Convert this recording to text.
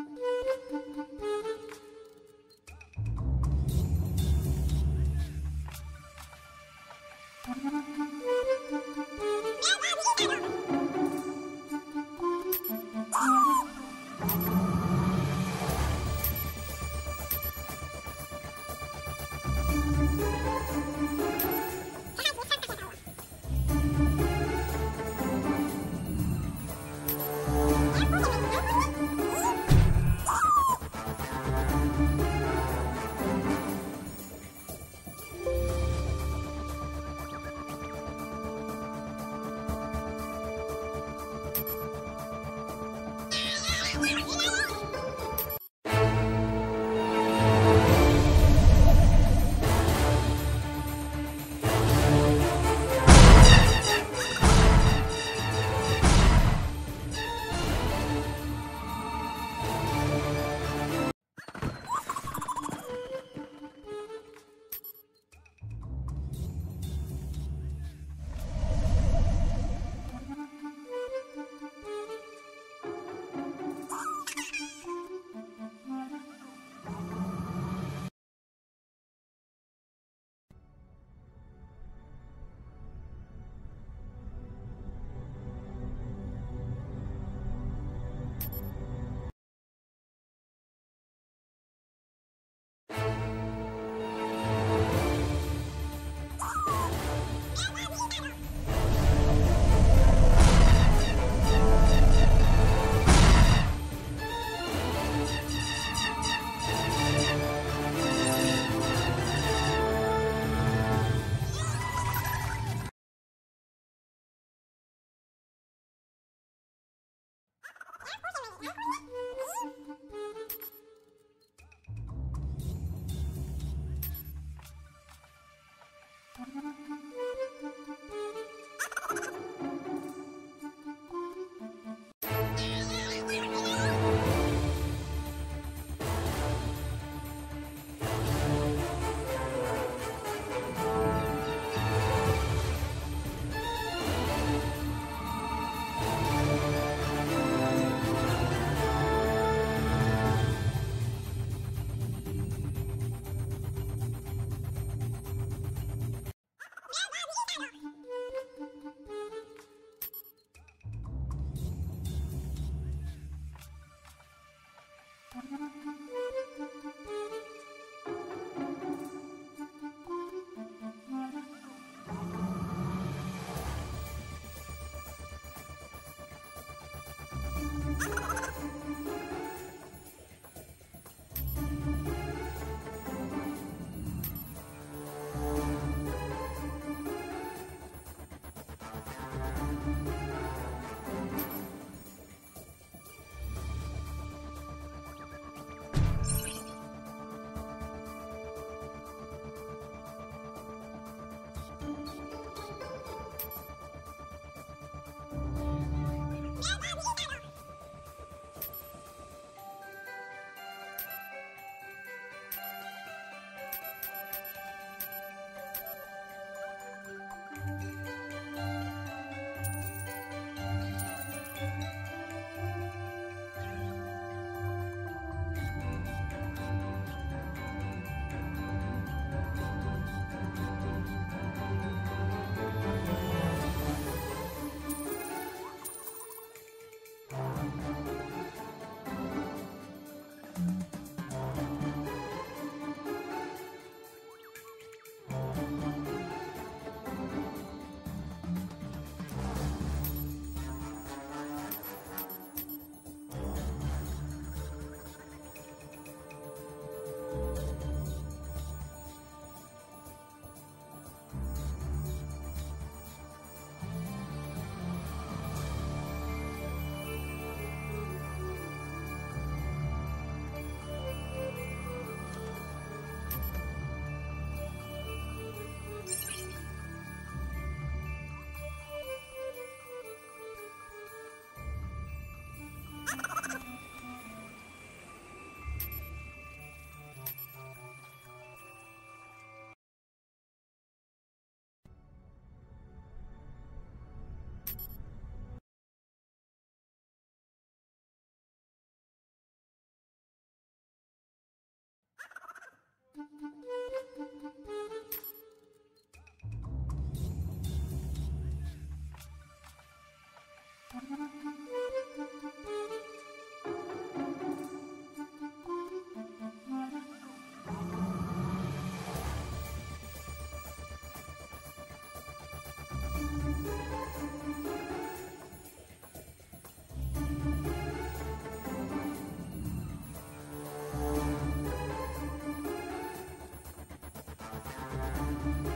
Bye. Oh my god!